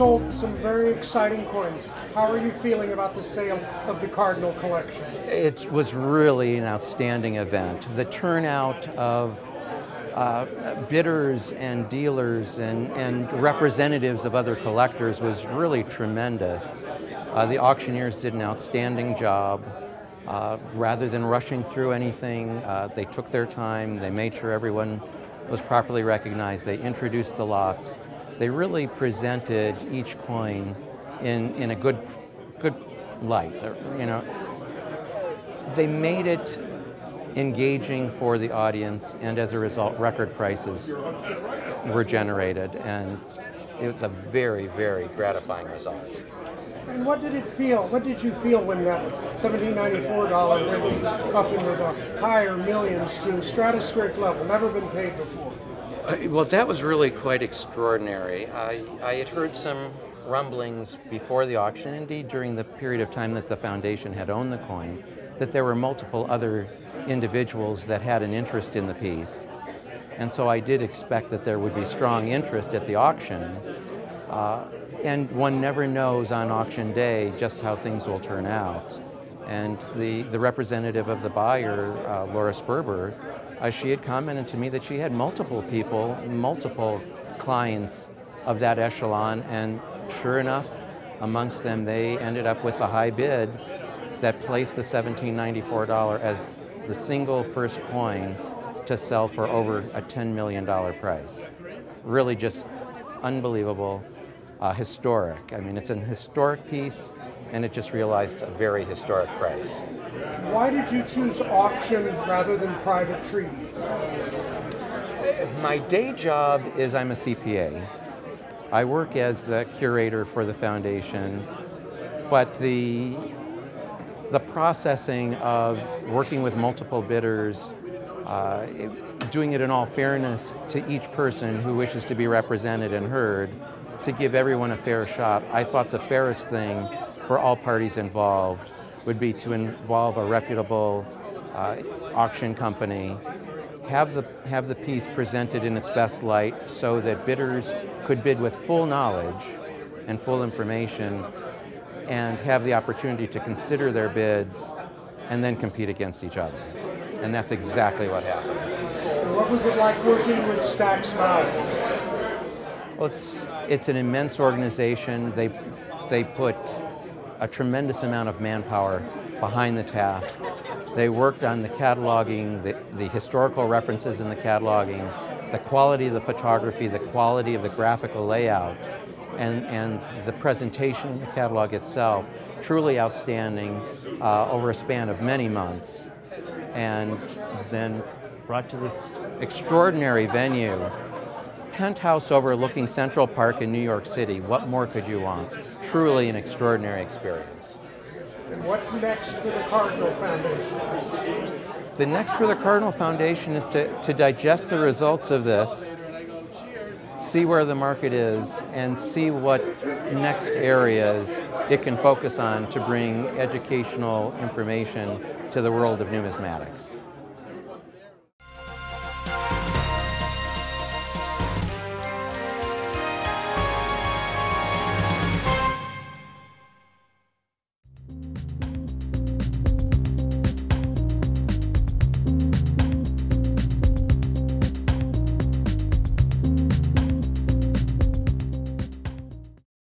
sold some very exciting coins. How are you feeling about the sale of the Cardinal collection? It was really an outstanding event. The turnout of uh, bidders and dealers and, and representatives of other collectors was really tremendous. Uh, the auctioneers did an outstanding job. Uh, rather than rushing through anything, uh, they took their time, they made sure everyone was properly recognized, they introduced the lots. They really presented each coin in, in a good, good light. You know, they made it engaging for the audience, and as a result, record prices were generated, and it was a very, very gratifying result. And what did it feel? What did you feel when that 1794 dollar went up into the higher millions to stratospheric level, never been paid before? Well, that was really quite extraordinary. I, I had heard some rumblings before the auction, indeed during the period of time that the foundation had owned the coin, that there were multiple other individuals that had an interest in the piece. And so I did expect that there would be strong interest at the auction. Uh, and one never knows on auction day just how things will turn out. And the, the representative of the buyer, uh, Laura Sperber, uh, she had commented to me that she had multiple people, multiple clients of that echelon, and sure enough, amongst them, they ended up with a high bid that placed the $1794 as the single first coin to sell for over a $10 million price. Really just unbelievable, uh, historic. I mean, it's an historic piece, and it just realized a very historic price. Why did you choose auction rather than private treaty? My day job is I'm a CPA. I work as the curator for the foundation, but the the processing of working with multiple bidders, uh, doing it in all fairness to each person who wishes to be represented and heard, to give everyone a fair shot, I thought the fairest thing for all parties involved would be to involve a reputable uh, auction company, have the, have the piece presented in its best light so that bidders could bid with full knowledge and full information and have the opportunity to consider their bids and then compete against each other. And that's exactly what happened. What was it like working with Stack's Miles? Well, it's, it's an immense organization. They, they put a tremendous amount of manpower behind the task. They worked on the cataloging, the, the historical references in the cataloging, the quality of the photography, the quality of the graphical layout, and, and the presentation of the catalog itself truly outstanding uh, over a span of many months. And then brought to this extraordinary venue, penthouse overlooking Central Park in New York City. What more could you want? Truly an extraordinary experience. And what's next for the Cardinal Foundation? The next for the Cardinal Foundation is to, to digest the results of this see where the market is and see what next areas it can focus on to bring educational information to the world of numismatics.